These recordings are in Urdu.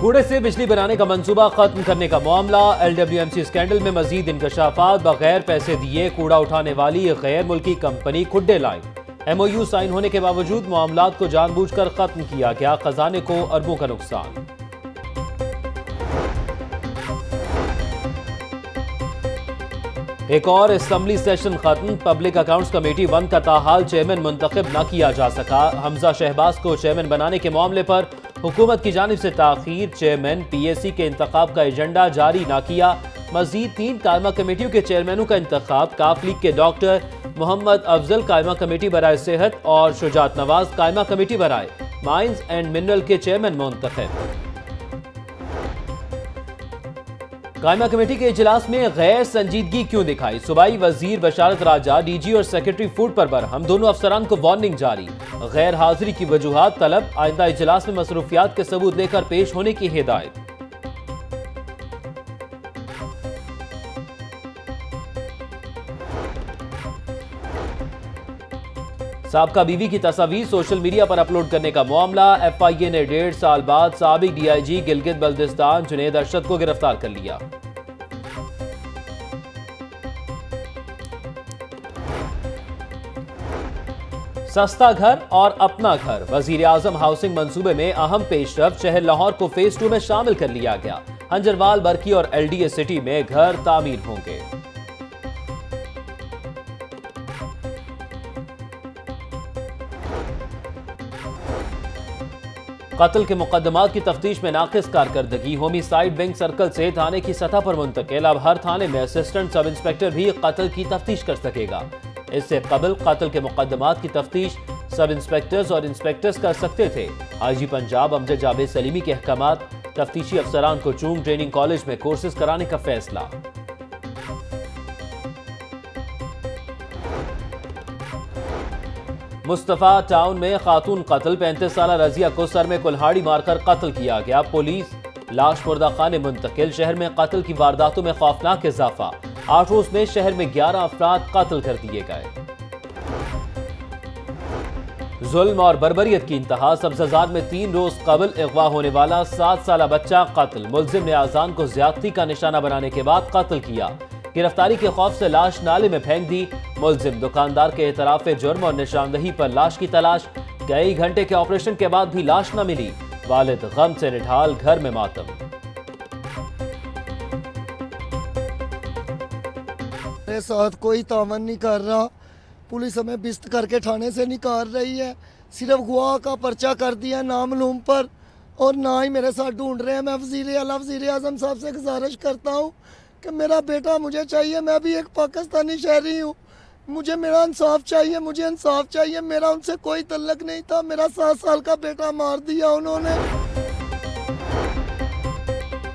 کوڑے سے بجلی بنانے کا منصوبہ ختم کرنے کا معاملہ L W M C scandal میں مزید انکشافات، بغیر پیسے دیے کوڑا اٹھانے والی غیر ملکی کمپنی کھڈے line M O U sign ہونے کے باوجود معاملات کو جان بوجھ کر ختم کیا گیا، خزانے کو اربوں کا نقصان۔ ایک اور اسمبلی سیشن ختم، پبلک اکاؤنٹس کمیٹی ون کا تاحال چیئرمین منتخب نہ کیا جا سکا۔ حمزہ شہباز کو چیئرمین بنانے کے معاملے پر حکومت کی جانب سے تاخیر، چیئرمین، پی ایس سی کے انتخاب کا ایجنڈا جاری نہ کیا۔ مزید تین قائمہ کمیٹیوں کے چیئرمینوں کا انتخاب، کاف لیگ کے ڈاکٹر محمد افضل قائمہ کمیٹی برائے صحت اور شجاعت نواز قائمہ کمیٹی برائے مائنز اینڈ منرل کے چیئرمین منتخب۔ قائمہ کمیٹی کے اجلاس میں غیر سنجیدگی کیوں دکھائی؟ صوبائی وزیر بشارت راجہ، ڈی جی اور سیکرٹری فوڈ پر برہم دونوں افسران کو وارننگ جاری۔ غیر حاضری کی وجوہات، طلب، آئندہ اجلاس میں مصروفیات کے ثبوت لے کر پیش ہونے کی ہدایت۔ سابقہ بیوی کی تصاویر سوشل میڈیا پر اپلوڈ کرنے کا معاملہ۔ ایف آئی اے نے ڈیڑھ سال بعد سابق D I G Gilgit Baltistan Junaid Arshad کو گرفتار کر لیا۔ سستا گھر اور اپنا گھر۔ وزیر اعظم ہاؤسنگ منصوبے میں اہم پیش رفت شہر لاہور کو فیس ٹو میں شامل کر لیا گیا۔ ہنجروال برکی اور ایل ڈی اے سٹی میں گھر تعمیر ہوں گے۔ قتل کے مقدمات کی تفتیش میں ناقص کارکردگی۔ ہومی سائیڈ ونگ سرکل سے تھانے کی سطح پر منتقل۔ اب ہر تھانے میں اسسٹنٹ سب انسپیکٹر بھی قتل کی تفتیش کر سکے گا۔ اس سے قبل قتل کے مقدمات کی تفتیش سب انسپیکٹرز اور انسپیکٹرز کر سکتے تھے۔ آئی جی پنجاب، امجد جاوید سلیمی کے احکامات، تفتیشی افسران کو چونگ ٹریننگ کالج میں کورسز کرانے کا فیصلہ۔ مصطفیٰ ٹاؤن میں خاتون قتل پینتیس سالہ رضیہ کو سر میں کلہاڑی مار کر قتل کیا گیا۔ پولیس لاش مردہ خانے منتقل، شہر میں قتل کی وارداتوں میں خوفناک اضافہ۔ آٹھ روز میں شہر میں گیارہ افراد قتل کر دیے گئے۔ ظلم اور بربریت کی انتہا۔ سبززار میں تین روز قبل اغوا ہونے والا سات سالہ بچہ قتل۔ ملزم نے آزان کو زیادتی کا نشانہ بنانے کے بعد قتل کیا۔ گرفتاری کے خوف سے لاش نالے میں پھینک دی۔ ملزم دکاندار کے اعتراف جرم اور نشاندہی پر لاش کی تلاش۔ کئی گھنٹے کے آپریشن کے بعد بھی لاش نہ ملی۔ والد غم سے نڈھال گھر میں ماتم۔ میرے ساتھ کوئی تعاون نہیں کر رہا۔ پولیس ہمیں بست کر کے تھانے سے نکال رہی ہے۔ صرف گواہ کا پرچہ کر دیا نامعلوم پر۔ اور نہ ہی میرے ساتھ ڈھونڈ رہے ہیں۔ میں وزیر اعلیٰ، وزیر اعظم صاحب سے گزارش کرتا ہوں کہ میرا بیٹا مجھے چاہیے۔ میں بھی ایک پاکستانی شہری ہوں۔ مجھے میرا انصاف چاہیے، مجھے انصاف چاہیے، میرا ان سے کوئی تعلق نہیں تھا، میرا سات سال کا بیٹا مار دیا انہوں نے۔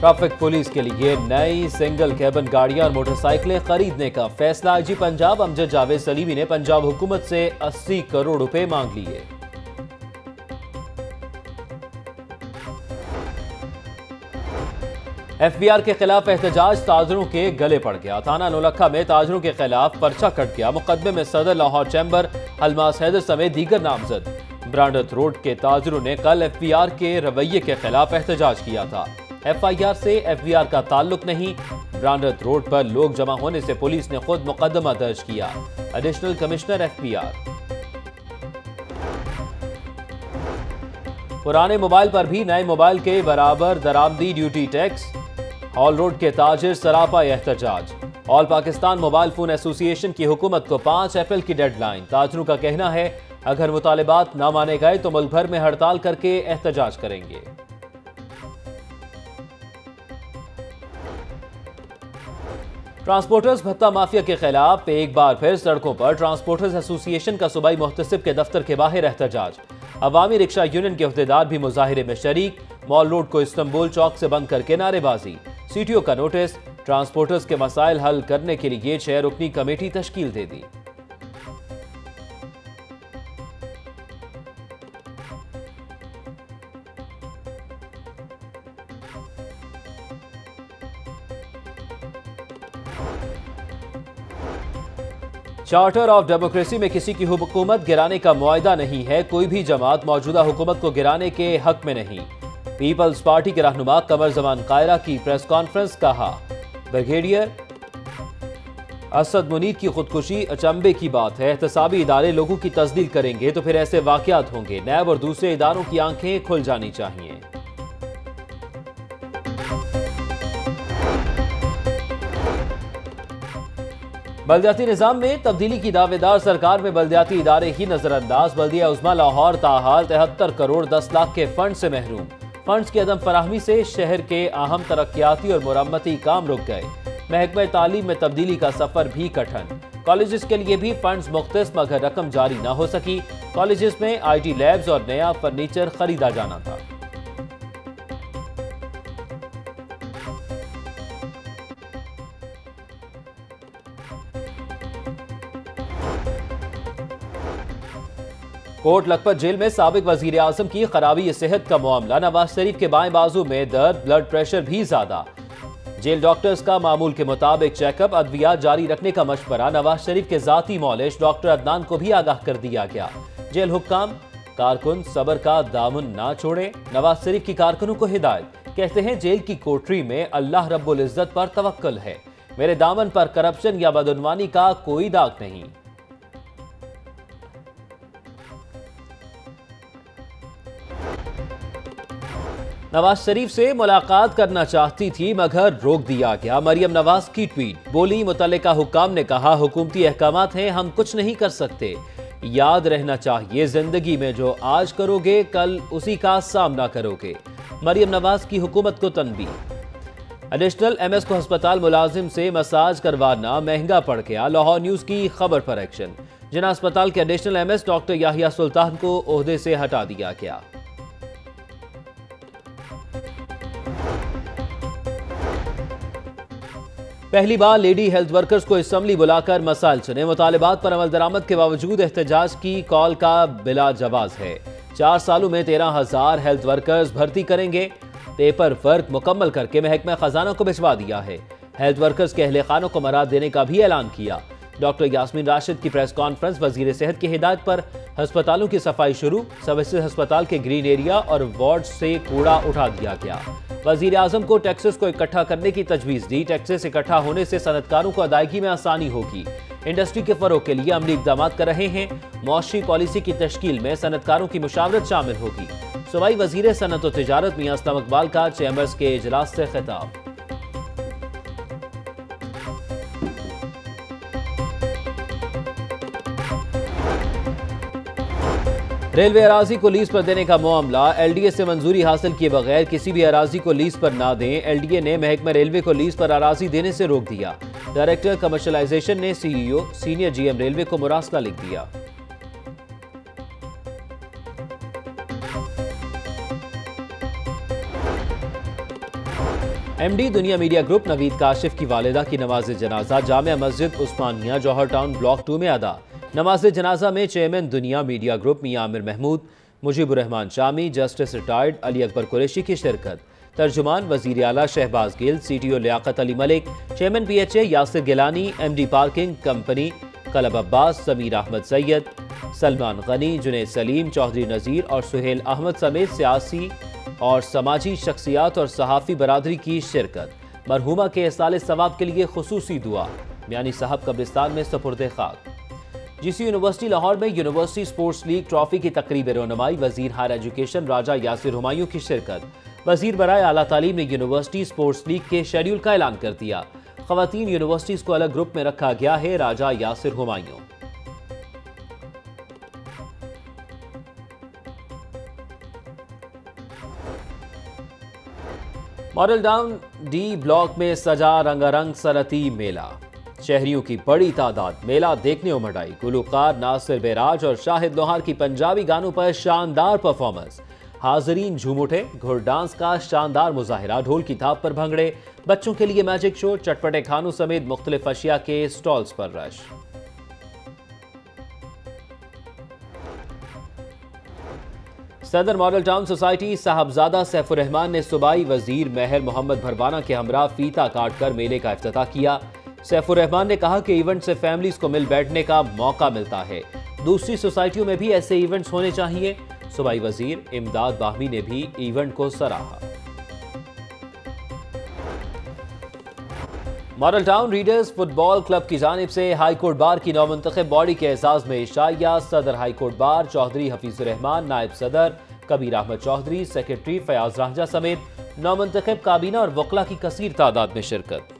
ٹرافک پولیس کے لیے نئی سنگل کیبن گاڑیاں اور موٹر سائیکلیں خریدنے کا فیصلہ۔ جی پنجاب، امجد جاوید سلیمی نے پنجاب حکومت سے اسی کروڑ روپے مانگ لیے۔ ایف بی آر کے خلاف احتجاج تاجروں کے گلے پڑ گیا۔ تھانہ نولکھا میں تاجروں کے خلاف پرچہ کٹ گیا۔ مقدمے میں صدر لاہور چیمبر الماس حیدر سمیت دیگر نامزد۔ برانڈت روڈ کے تاجروں نے کل ایف بی آر کے رویے کے خلاف احتجاج کیا تھا۔ ایف آئی آر سے ایف بی آر کا تعلق نہیں۔ برانڈت روڈ پر لوگ جمع ہونے سے پولیس نے خود مقدمہ درج کیا۔ Additional commissioner F B R. پرانے موبائل پر بھی نئے موبائل کے برابر درامدی ڈیوٹی ٹیکس۔ ہال روڈ کے تاجر سراپا احتجاج۔ آل پاکستان موبائل فون ایسوسی ایشن کی حکومت کو پانچ اپریل کی ڈیڈ لائن۔ تاجروں کا کہنا ہے، اگر مطالبات نہ مانے گئے تو ملک بھر میں ہڑتال کر کے احتجاج کریں گے۔ ٹرانسپورٹرز بھتہ مافیا کے خلاف ایک بار پھر سڑکوں پر ٹرانسپورٹرز ایسوسی ایشن کا صوبائی محتسب کے دفتر کے باہر احتجاج۔ عوامی رکشہ یونین کے عہدیدار بھی مظاہرے میں شریک۔ مال روڈ کو استنبول چوک سے بند کر کے نعرے بازی۔ سی ٹی او کا نوٹس ٹرانسپورٹرز کے مسائل حل کرنے کے لیے چھ رکنی کمیٹی تشکیل دے دی۔ چارٹر آف ڈیموکریسی میں کسی کی حکومت گرانے کا معاہدہ نہیں ہے، کوئی بھی جماعت موجودہ حکومت کو گرانے کے حق میں نہیں۔ پیپلز پارٹی کے رہنما قمر زمان قائرہ کی پریس کانفرنس کہا بریگیڈیئر اسد منیر کی خودکشی اچمبے کی بات ہے۔ احتسابی ادارے لوگوں کی تصدیل کریں گے تو پھر ایسے واقعات ہوں گے۔ نیب اور دوسرے اداروں کی آنکھیں کھل جانی چاہیے۔ بلدیاتی نظام میں تبدیلی کی دعوے دار سرکار میں بلدیاتی ادارے ہی نظر انداز بلدیہ عظمہ لاہور تاحال تہتر کروڑ دس لاکھ کے فنڈ سے محروم۔ فنڈز کی عدم فراہمی سے شہر کے اہم ترقیاتی اور مرمتی کام رک گئے۔ محکمہ تعلیم میں تبدیلی کا سفر بھی کٹھن۔ کالجز کے لیے بھی فنڈز مختص مگر رقم جاری نہ ہو سکی۔ کالجز میں آئی ٹی لیبز اور نیا فرنیچر خریدا جانا تھا۔ کوٹ لکھپت جیل میں سابق وزیر اعظم کی خرابی صحت کا معاملہ، نواز شریف کے بائیں بازو میں درد بلڈ پریشر بھی زیادہ۔ جیل ڈاکٹرز کا معمول کے مطابق چیک اپ ادویات جاری رکھنے کا مشورہ، نواز شریف کے ذاتی مولش ڈاکٹر عدنان کو بھی آگاہ کر دیا گیا۔ جیل حکام، کارکن صبر کا دامن نہ چھوڑے نواز شریف کی کارکنوں کو ہدایت۔ کہتے ہیں جیل کی کوٹری میں اللہ رب العزت پر توکل ہے۔ میرے دامن پر کرپشن یا بدعنوانی کا کوئی داغ نہیں۔ نواز شریف سے ملاقات کرنا چاہتی تھی، مگر روک دیا گیا۔ مریم نواز کی ٹویٹ۔ بولی متعلقہ حکام نے کہا، حکومتی احکامات ہیں، ہم کچھ نہیں کر سکتے۔ یاد رہنا چاہیے زندگی میں جو آج کرو گے، کل اسی کا سامنا کرو گے۔ مریم نواز کی حکومت کو تنبی ایڈیشنل ایم ایس کو ہسپتال ملازم سے مساج کروانا مہنگا پڑ گیا۔ لاہور نیوز کی خبر پر ایکشن۔ جنا ہسپتال کے additional M S doctor Yahya Sultan کو عہدے سے ہٹا دیا گیا۔ پہلی بار لیڈی ہیلتھ ورکرز کو اسمبلی بلا کر مسائل سنے۔ مطالبات پر عمل درامت کے باوجود احتجاج کی کال کا بلا جواز ہے۔ چار سالوں میں تیرہ ہزار ہیلتھ ورکرز بھرتی کریں گے۔ پیپر ورک مکمل کر کے محکمہ خزانہ کو بھجوا دیا ہے۔ ہیلتھ ورکرز کے اہل خانوں کو مراد دینے کا بھی اعلان کیا۔ ڈاکٹر یاسمین راشد کی پریس کانفرنس وزیر صحت کی ہدایت پر ہسپتالوں کی صفائی شروع سبسٹر ہسپتال کے گرین ایریا اور وارڈ سے کوڑا اٹھا دیا گیا۔ وزیر اعظم کو ٹیکسز کو اکٹھا کرنے کی تجویز دی۔ ٹیکسز اکٹھا ہونے سے صنعتکاروں کو ادائیگی میں آسانی ہوگی۔ انڈسٹری کے فروغ کے لیے عملی اقدامات کر رہے ہیں۔ معاشی پالیسی کی تشکیل میں صنعتکاروں کی مشاورت شامل ہوگی۔ صوبائی وزیر صنعت و تجارت میاں اسلام اقبال کا چیمبرز کے اجلاس سے خطاب۔ ریلوے اراضی کو لیز پر دینے کا معاملہ، ایل ڈی اے سے منظوری حاصل کیے بغیر کسی بھی اراضی کو لیز پر نہ دیں۔ ایل ڈی اے نے محکمہ ریلوے کو لیز پر اراضی دینے سے روک دیا۔ ڈائریکٹر کمرشلائزیشن نے C E O, senior G M railway کو مراسلہ لکھ دیا۔ M D Dunya media group Naveed Kashif کی والدہ کی نماز جنازہ، Jamia Masjid Usmania, Johar town block two میں ادا۔ نماز جنازہ میں چیئرمین دنیا میڈیا گروپ میاں عامر محمود، مجیب الرحمان شامی، جسٹس ریٹائرڈ علی اکبر قریشی کی شرکت، ترجمان وزیر اعلیٰ Shahbaz Gill C T O Liaquat Ali Malik, chairman P H A Yasir Gilani, M D parking company, Kalb Abbas, Sameer Ahmed Syed, Salman Ghani, Junaid Saleem Chaudhry Nazir اور سہیل احمد سمیت سیاسی اور سماجی شخصیات اور صحافی برادری کی شرکت۔ مرحومہ کے احسال ثواب کے لیے خصوصی دعا۔ میانی صاحب قبرستان میں سپرد خاک۔ جی سی یونیورسٹی لاہور میں یونیورسٹی سپورٹس لیگ ٹرافی کی تقریب رونمائی، وزیر ہائر ایجوکیشن راجہ یاسر ہمایوں کی شرکت۔ وزیر برائے اعلیٰ تعلیم نے یونیورسٹی سپورٹس لیگ کے شیڈیول کا اعلان کر دیا۔ خواتین یونیورسٹیز کو الگ گروپ میں رکھا گیا ہے Raja Yasir Humayun. Model Town D block میں سجا رنگا رنگ سرتی میلہ۔ شہریوں کی بڑی تعداد، میلہ دیکھنے امڑ آئی۔ گلوکار ناصر بیراج اور شاہد لوہار کی پنجابی گانوں پر شاندار پرفارمنس حاضرین جھوم اٹھے گھر ڈانس کا شاندار مظاہرہ۔ ڈھول کی تھاپ پر بھنگڑے۔ بچوں کے لیے میجک شو۔ چٹپٹے کھانوں سمیت مختلف اشیاء کے سٹالز پر رش صدر model town society Sahibzada Saif ur Rehman نے صوبائی وزیر مہر محمد بھروانہ کے ہمراہ فیتا کاٹ کر میلے کا افتتاح کیا۔ سیف الرحمان نے کہا کہ ایونٹ سے فیملیز کو مل بیٹھنے کا موقع ملتا ہے۔ دوسری سوسائٹیوں میں بھی ایسے ایونٹس ہونے چاہیے۔ صوبائی وزیر امداد باہمی نے بھی ایونٹ کو سراہا۔ Model Town Raiders football club کی جانب سے ہائی کورٹ بار کی نو منتخب باڈی کے اعزاز میں عشائیہ صدر high court bar Chaudhry Hafeez ur Rehman نائب صدر کبیر احمد چوہدری سیکرٹری فیاض رانجہ سمیت نو منتخب کابینہ اور وکلا کی کثیر تعداد میں شرکت۔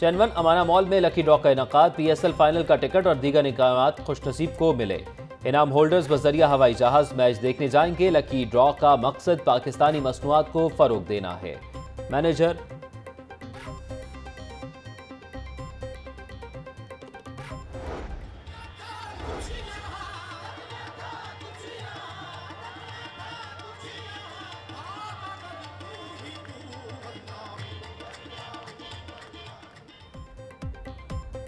چینون امانہ مال میں لکی ڈرا کا انعقاد، پی ایس ایل فائنل کا ٹکٹ اور دیگر انعامات خوش نصیب کو ملے۔ انعام ہولڈرز بذریعہ ہوائی جہاز میچ دیکھنے جائیں گے، لکی ڈرا کا مقصد پاکستانی مصنوعات کو فروغ دینا ہے۔ مینیجر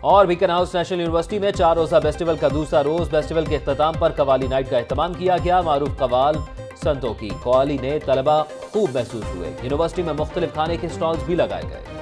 اور بیکن ہاؤس نیشنل یونیورسٹی میں چار روزہ بیسٹیول کا دوسرا روز بیسٹیول کے اختتام پر قوالی نائٹ کا اہتمام کیا گیا۔ معروف قوال سنتوں کی قوالی نے طلبہ خوب محسوس ہوئے۔ یونیورسٹی میں مختلف کھانے کے سٹالز بھی لگائے گئے۔